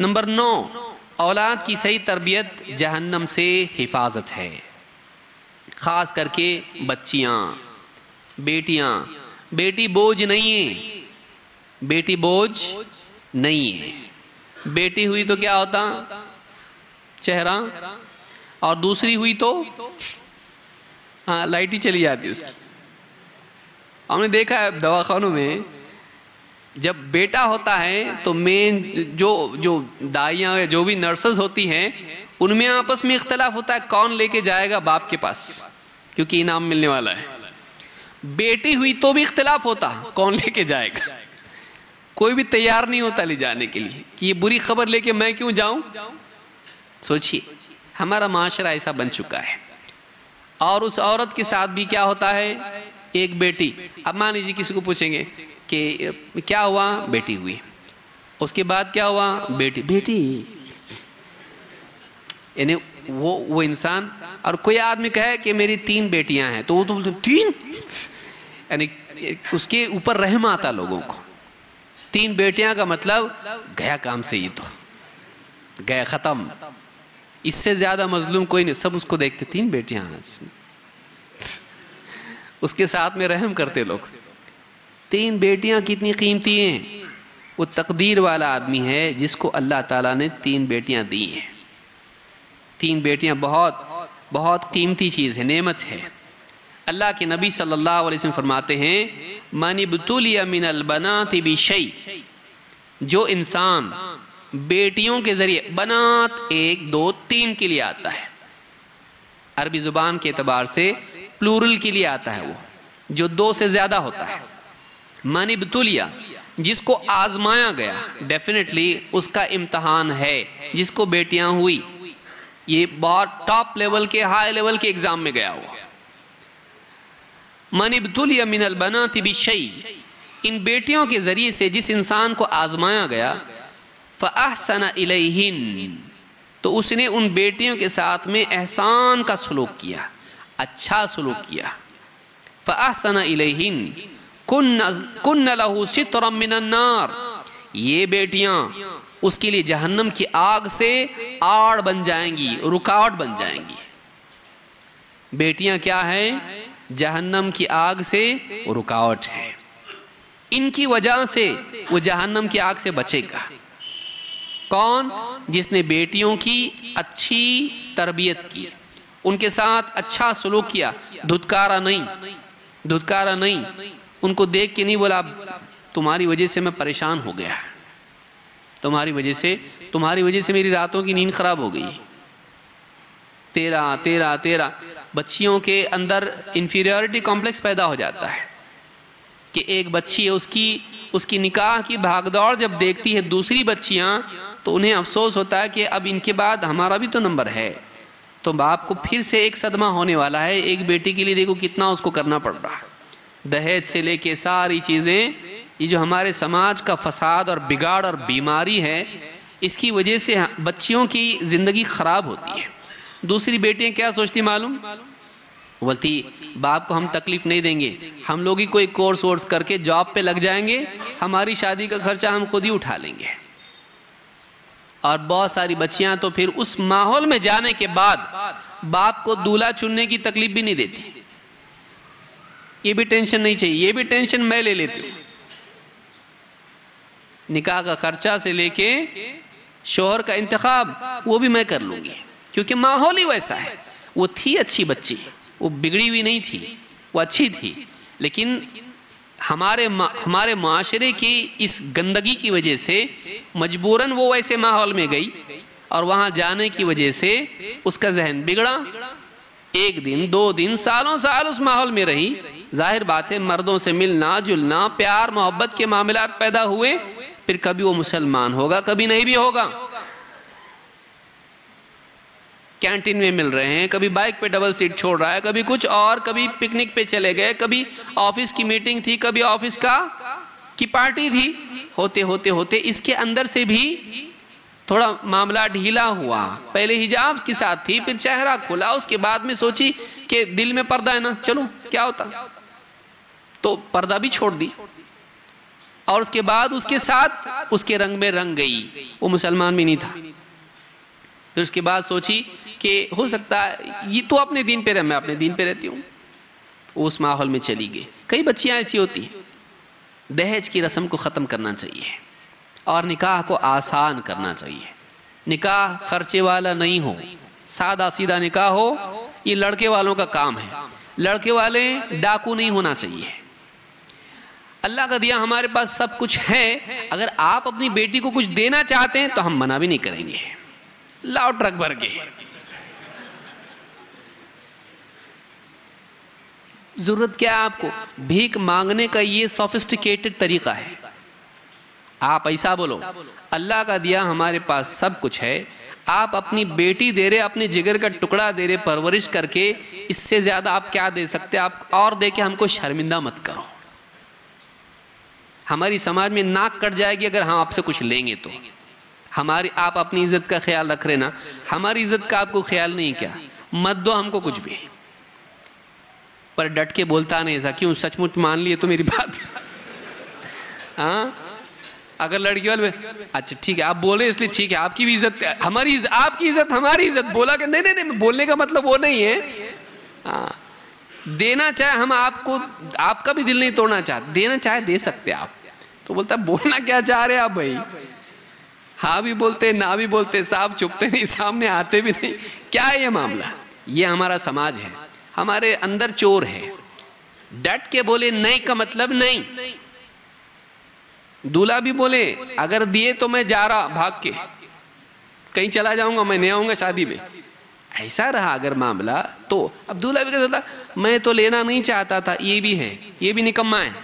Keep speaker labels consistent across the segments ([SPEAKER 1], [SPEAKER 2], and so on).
[SPEAKER 1] Number नौ, औलाद की सही तरबियत जहन्नम से हिफाजत है। खास करके बच्चियाँ, बेटियाँ। बेटी बोझ नहीं है। बेटी बोझ नहीं है। बेटी हुई तो क्या होता? चेहरा। और दूसरी हुई तो? हाँ लाइट ही चली जाती उसकी। हमने देखा है दवाखानों में जब बेटा होता है तो मेन जो जो दाइयाँ जो भी नर्सेस होती हैं, उनमें आपस में इख्तलाफ होता है, कौन लेके जाएगा बाप के पास, क्योंकि इनाम मिलने वाला है। बेटी हुई तो भी इख्तलाफ होता, कौन लेके जाएगा? कोई भी तैयार नहीं होता ले जाने के लिए, कि ये बुरी खबर लेके मैं क्यों जाऊँ? सोचिए, हमारा माशरा ऐसा बन चुका है। और उस औरत के साथ भी क्या होता है? एक बेटी। अब मान लीजिए किसी को पूछेंगे कि क्या हुआ? बेटी हुई। उसके बाद क्या हुआ? बेटी। बेटी। यानी वो वो इंसान और कोई आदमी कहे कि मेरी तीन बेटियाँ हैं तो वो तो बोलते तीन? यानी उसके ऊपर रहम आता लोगों को। तीन बेटियाँ का मतलब गया काम से ये तो। गया खत्म। इससे ज़्यादा मजलूम कोई नहीं सब उसको देखते तीन बेटियाँ उसके साथ में रहम करते लोग। तीन बेटियाँ कितनी कीमती हैं? वो तकदीर वाला आदमी है जिसको अल्लाह ताला ने तीन बेटियाँ दी हैं। तीन बेटियाँ बहुत बहुत कीमती चीज़ है, नेमत है। अल्लाह के नबी सल्लल्लाहु अलैहि वसल्लम फरमाते हैं मनिबतुलिया मिनल बनाती बिशई जो इंसान बेटियों के ज़रिए बनात एक, दो, तीन के लिए आता है। अरबी ज़ुबान के एतबार से प्लूरल के लिए आता है वो, जो दो से ज़्यादा होता है। मनिबतुलिया जिसको आजमाया गया डेफिनेटली उसका इम्तहान है, जिसको बेटियाँ हुई। ये बहुत टॉप लेवल के हाई लेवल के एग्ज़ाम में गया हुआ। मनिबतुलिया मिनल बना बनाती बिशई इन बेटियों के ज़रिए से जिस इंसान को आजमाया गया फ़ाहसना इलहिन तो उसने उन बेटियों के साथ में एहसान का सलूक किया अच्छा सलूक किया। फ़ाहसना इलहिन कुन्न लहू सितरम मिनन्नार ये बेटियाँ, उसके लिए जहन्नम की आग से आड़ बन जाएँगी, रुकावट बन जाएँगी। बेटियाँ क्या है? जहन्नम की आग से रुकावट है। इनकी वजह से वो जहन्नम की आग से बचेगा। कौन? जिसने बेटियों की अच्छी तरबियत की। उनके साथ अच्छा सलूक किया। धुतकारा नहीं। धुतकारा नहीं। उनको देख के नहीं बोला, तुम्हारी वजह से मैं परेशान हो गया। तुम्हारी वजह से, तुम्हारी वजह से मेरी रातों की नींद खराब हो गई। तेरा तेरा तेरा, बच्चियों के अंदर इंफीरियोरिटी कॉम्प्लेक्स पैदा हो जाता है कि एक बच्ची है उसकी उसकी निकाह की भागदौड़ जब देखती है दूसरी बच्चियाँ तो उन्हें अफसोस होता है कि अब इनके बाद हमारा भी तो नंबर है। तो बाप को फिर से एक सदमा होने वाला है, एक बेटी के लिए देखो कितना उसको करना पड़ रहा है। दहेज से लेके सारी चीज़ें, ये जो हमारे समाज का फसाद और बिगाड़ और बीमारी है, इसकी वजह से बच्चियों की ज़िंदगी खराब होती है। दूसरी बेटियाँ क्या सोचती मालूम? बोलती, बाप को हम तकलीफ़ नहीं देंगे। हम लोग ही कोई कोर्स वोर्स करके जॉब पे लग जाएँगे, हमारी शादी का खर्चा हम खुद ही उठा लेंगे। और बहुत सारी बच्चियाँ तो फिर उस माहौल में जाने के बाद बाप को दूल्हा चुनने की तकलीफ़ भी नहीं देती। ये भी टेंशन नहीं चाहिए, ये भी टेंशन मैं ले लेती हूँ। निकाह का खर्चा से लेके शोहर का इंतखाब, वो भी मैं कर लूँगी। क्योंकि माहौल ही वैसा है। वो थी अच्छी बच्ची, वो बिगड़ी हुई नहीं थी, वो अच्छी थी। लेकिन हमारे हमारे माशरे की इस गंदगी की वजह से मजबूरन वो वैसे माहौल में गई और वहाँ जाने की वजह से उसका जहन बिगड़ा। एक दिन, दो दिन, सालों साल उस माहौल में रही। ज़ाहिर बात है, मर्दों से मिलना, जुलना, प्यार, मोहब्बत के मामला पैदा हुए। फिर कभी वो मुसलमान होगा, कभी नहीं भी होगा। कैंटीन में मिल रहे हैं, कभी बाइक पे डबल सीट छोड़ रहा है, कभी कुछ और, कभी पिकनिक पे चले गए, कभी ऑफ़िस की मीटिंग थी, कभी ऑफ़िस का, की पार्टी थी। होते होते होते इसके अंदर से भी थोड़ा मामला ढीला हुआ। पहले हिजाब के साथ थी, फिर चेहरा खुला। उसके बाद में सोची कि दिल में पर्दा है ना। चलो, क्या होता? तो पर्दा भी छोड़ दी। और उसके बाद उसके साथ उसके रंग में रंग गई। वो मुसलमान भी नहीं था। फिर उसके बाद सोची कि हो सकता है, ये तो अपने दिन पे रहे, मैं अपने दिन पे रहती हूँ। उस माहौल में चली गई। कई बच्चियाँ ऐसी होती हैं। दहेज की रस्म को ख़त्म करना चाहिए। और निकाह को आसान करना चाहिए। निकाह खर्चे वाला नहीं हो, सादा सीधा निकाह हो, ये लड़के वालों का काम है। लड़के वाले डाकू नहीं होना चाहिए। अल्लाह का दिया हमारे पास सब कुछ है, अगर आप अपनी बेटी को कुछ देना चाहते हैं तो हम मना भी नहीं करेंगे। लाओ ट्रक भर के। ज़रूरत क्या है आपको? भीख मांगने का ये सोफिस्टिकेटेड तरीका है। आप ऐसा बोलो, अल्लाह का दिया हमारे पास सब कुछ है। आप अपनी बेटी दे रहे अपने जिगर का टुकड़ा दे रहे परवरिश करके इससे ज़्यादा आप क्या दे सकते आप और दे के हमको शर्मिंदा मत करो। हमारी समाज में नाक कट जाएगी अगर हम आपसे कुछ लेंगे तो। हमारी, आप अपनी इज़्ज़त का ख्याल रख रहे ना? हमारी इज़्ज़त का आपको ख्याल नहीं क्या? मत दो हमको कुछ भी। पर डट के बोलता नहीं ऐसा, क्यों? सचमुच मान लिए तो मेरी बात हाँ? अगर लड़की वाले अच्छा ठीक है, आप बोले इसलिए ठीक है, आपकी भी इज़्ज़त हमारी आपकी इज़्ज़त, हमारी इज़्ज़त। बोला कि नहीं नहीं नहीं बोलने का मतलब वो नहीं है। हाँ। देना चाहे हम आपको आपका भी दिल नहीं तोड़ना चाहते देना चाहे दे सकते आप। तो बोलता बोलना क्या चाह रहे आप भाई? हाँ भी बोलते, ना भी बोलते, साफ़ चुपते नहीं, सामने आते भी नहीं। क्या है ये मामला? ये हमारा समाज है। हमारे अंदर चोर है। डट के बोले, नहीं का मतलब नहीं। दूल्हा भी बोले, अगर दिए तो मैं जा रहा भाग के। कहीं चला जाऊँगा, मैं नहीं आऊँगा शादी में। ऐसा रहा अगर मामला तो अब दूल्हा भी कहता था, मैं तो लेना नहीं चाहता था, ये भी है, ये भी निकम्मा है।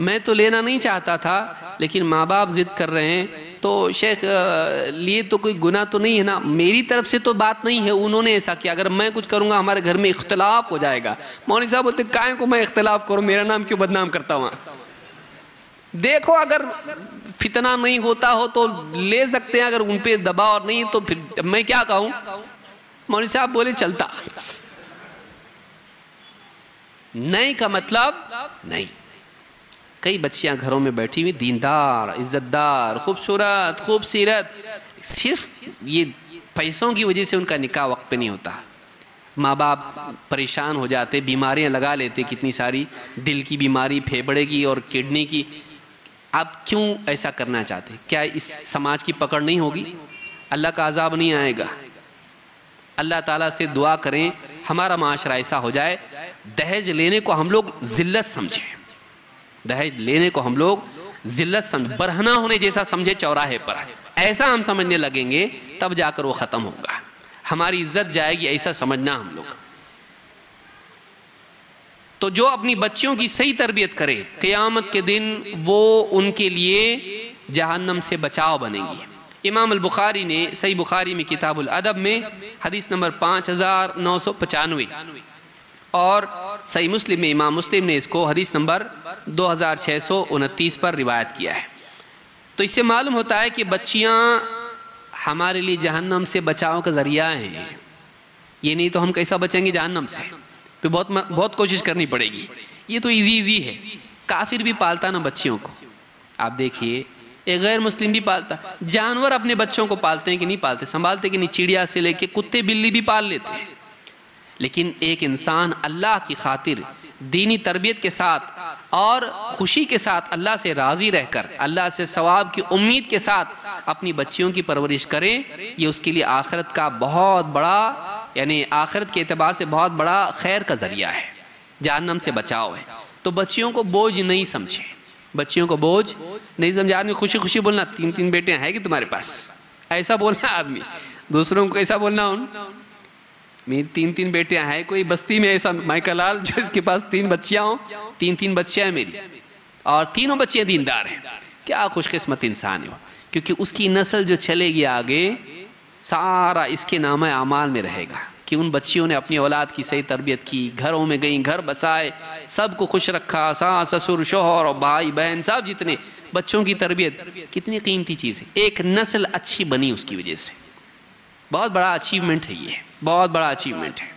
[SPEAKER 1] मैं तो लेना नहीं चाहता था, लेकिन माँ बाप जिद कर रहे हैं तो शेख लिए तो कोई गुना तो नहीं है ना? मेरी तरफ़ से तो बात नहीं है उन्होंने ऐसा किया। अगर मैं कुछ करूँगा, हमारे घर में इख्तलाफ हो जाएगा। मौनी साहब बोलते काय को मैं इख्तलाफ करूँ? मेरा नाम क्यों बदनाम करता हूँ? देखो, अगर फितना नहीं होता हो तो ले सकते हैं, अगर उन पर दबाव नहीं तो फिर मैं क्या कहूँ? मौनी साहब बोले, चलता। नहीं का मतलब? नहीं। कई बच्चियाँ घरों में बैठी हुई, दीनदार, इज्जतदार, खूबसूरत, खूबसीरत, सिर्फ़ ये पैसों की वजह से उनका निकाह वक्त पे नहीं होता। माँ बाप परेशान हो जाते, बीमारियाँ लगा लेते, कितनी सारी, दिल की बीमारी, फेफड़े की और किडनी की। आप क्यों ऐसा करना चाहते क्या इस समाज की पकड़ नहीं होगी? अल्लाह का आज़ाब नहीं आएगा। अल्लाह ताला से दुआ करें, हमारा माशरा ऐसा हो जाए, दहेज लेने को हम लोग जिल्लत समझें। दहेज लेने को हम लोग जिल्लत समझ, बरहना होने जैसा समझे चौराहे पर। ऐसा हम समझने लगेंगे, तब जाकर वो खत्म होगा। हमारी इज़्ज़त जाएगी, ऐसा समझना हम लोग। तो जो अपनी बच्चियों की सही तरबियत करे, क़यामत के दिन वो उनके लिए जहन्नम से बचाव बनेगी। इमाम अल बुखारी ने सही बुखारी में किताबुल अदब में हदीस नंबर पाँच हज़ार नौ सौ पचानवे और सही मुस्लिम में इमाम मुस्लिम ने इसको हदीस नंबर दो हज़ार छह सौ उनतीस पर रिवायत किया है। तो इससे मालूम होता है कि बच्चियाँ हमारे लिए जहन्नम से बचाव का ज़रिया है। ये नहीं तो हम कैसा बचेंगे जहन्नम से? तो बहुत बहुत कोशिश करनी पड़ेगी। ये तो इजी इजी है। काफिर भी पालता ना बच्चियों को। आप देखिए, एक गैर मुस्लिम भी पालता। जानवर अपने बच्चों को पालते हैं कि नहीं पालते? संभालते कि नहीं? चिड़िया से लेके कुत्ते बिल्ली भी पाल लेते हैं। लेकिन एक इंसान अल्लाह की खातिर दीनी तरबियत के साथ और खुशी के साथ अल्लाह से राज़ी रहकर, अल्लाह से सवाब की उम्मीद के साथ अपनी बच्चियों की परवरिश करें, ये उसके लिए आखिरत का बहुत बड़ा यानी आखिरत के एतबार से बहुत बड़ा खैर का ज़रिया है। जहन्नम से बचाव है। तो बच्चियों को बोझ नहीं समझे। बच्चियों को बोझ नहीं समझे। आदमी खुशी खुशी बोलना तीन तीन बेटे हैं कि तुम्हारे पास? ऐसा बोलना आदमी। दूसरों को कैसा बोलना उन? मेरी तीन तीन बेटियाँ हैं, कोई बस्ती में ऐसा माइकलाल जो इसके पास तीन बच्चियाँ हो? तीन तीन बच्चियाँ हैं मेरी। और तीनों बच्चियाँ दीनदार हैं। क्या खुशकिस्मत इंसान है क्योंकि उसकी नस्ल जो चलेगी आगे सारा इसके नाम अमाल में रहेगा कि उन बच्चियों ने अपनी औलाद की सही तरबियत की, घरों में गई, घर बसाए, सबको खुश रखा, सास, ससुर, शोहर और भाई, बहन, सब जितने, बच्चों की तरबियत, कितनी कीमती चीज़ है। एक नस्ल अच्छी बनी उसकी वजह से। बहुत बड़ा अचीवमेंट है ये, बहुत बड़ा अचीवमेंट है।